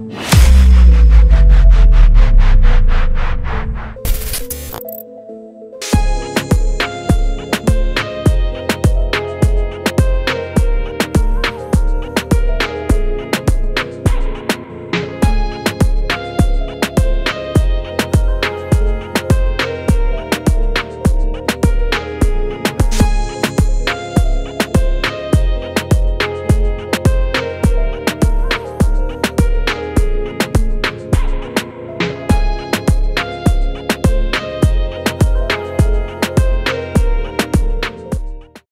you